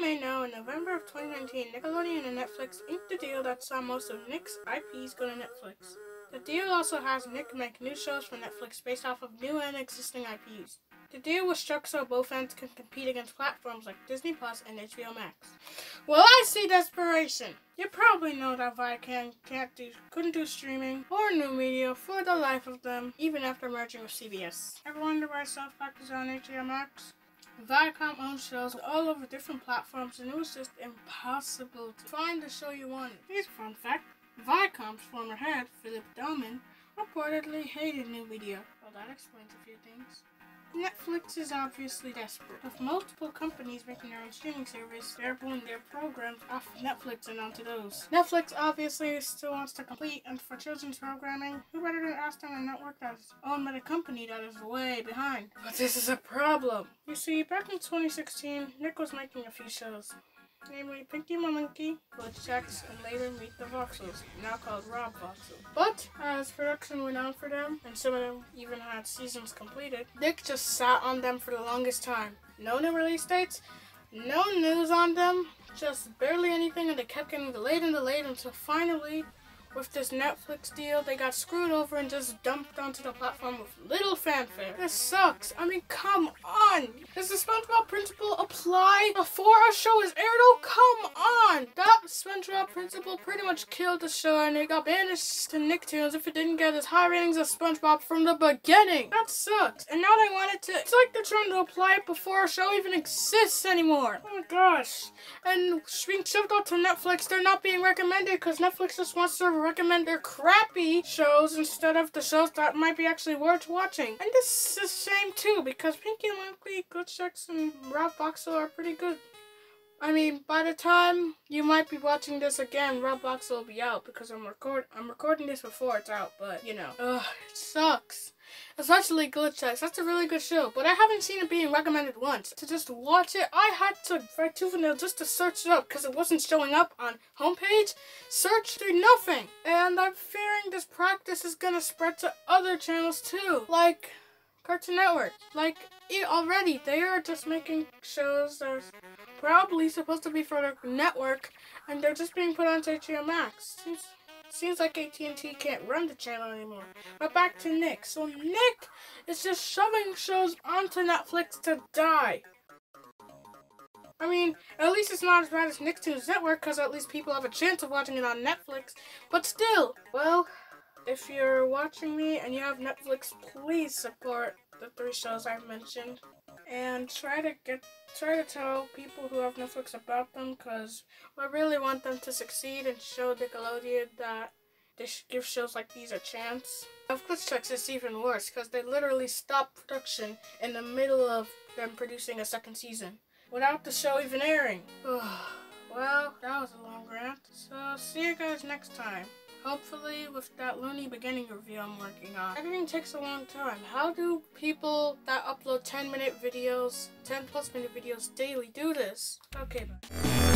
may know, in November of 2019, Nickelodeon and Netflix inked a deal that saw most of Nick's IPs go to Netflix. The deal also has Nick make new shows for Netflix based off of new and existing IPs. The deal was struck so both ends can compete against platforms like Disney Plus and HBO Max. Well, I see desperation. You probably know that Viacom can't do, couldn't do streaming or new media for the life of them, even after merging with CBS. Ever wonder why South Park is on HBO Max? Viacom owns shows all over different platforms, and it was just impossible to find the show you wanted. Here's a fun fact. Viacom's former head, Philippe Dauman, reportedly hated new media. Well, that explains a few things. Netflix is obviously desperate. With multiple companies making their own streaming service, they're pulling their programs off of Netflix and onto those. Netflix obviously still wants to compete, and for children's programming, who better to ask them a network that's owned by a company that is way behind? But this is a problem. You see, back in 2016, Nick was making a few shows namely Pinky Malinky, Glitch and later Meet the Voxels, now called Rob Voxel. But as production went on for them, and some of them even had seasons completed, Nick just sat on them for the longest time. No new release dates, no news on them, just barely anything, and they kept getting delayed and delayed until finally with this Netflix deal, they got screwed over and just dumped onto the platform with little fanfare. This sucks. I mean, come on. Does the SpongeBob principle apply before a show is aired? Oh, come on. That SpongeBob principle pretty much killed the show and it got banished to Nicktoons if it didn't get as high ratings as SpongeBob from the beginning. That sucks. And now they want it to, it's like they're trying to apply it before a show even exists anymore. Oh my gosh. And being shoved out to Netflix, they're not being recommended because Netflix just wants to recommend their crappy shows instead of the shows that might be actually worth watching. And this is a shame too because Pinky and Glitch Techs, and Rob Voxel are pretty good. I mean, by the time you might be watching this again, Rob Voxel will be out because I'm record I'm recording this before it's out, but you know. Ugh, it sucks. Especially Glitch Techs. That's a really good show, but I haven't seen it being recommended once. To just watch it, I had to write Juvenile just to search it up because it wasn't showing up on homepage. Search through nothing. And I'm fearing this practice is gonna spread to other channels too. Like Cartoon Network. Like, already, they are just making shows that are probably supposed to be for their network, and they're just being put on HBO Max. Seems like AT&T can't run the channel anymore. But back to Nick. So Nick is just shoving shows onto Netflix to die. I mean, at least it's not as bad as Nicktoons Network, because at least people have a chance of watching it on Netflix. But still, well if you're watching me and you have Netflix, please support the three shows I mentioned and try to get try to tell people who have Netflix about them because I really want them to succeed and show Nickelodeon that they should give shows like these a chance. Of Glitch Techs is even worse because they literally stopped production in the middle of them producing a second season without the show even airing. well, that was a long rant. So see you guys next time. Hopefully with that Looney beginning review I'm working on. Editing takes a long time. How do people that upload 10 minute videos, 10 plus minute videos daily do this? Okay, bye.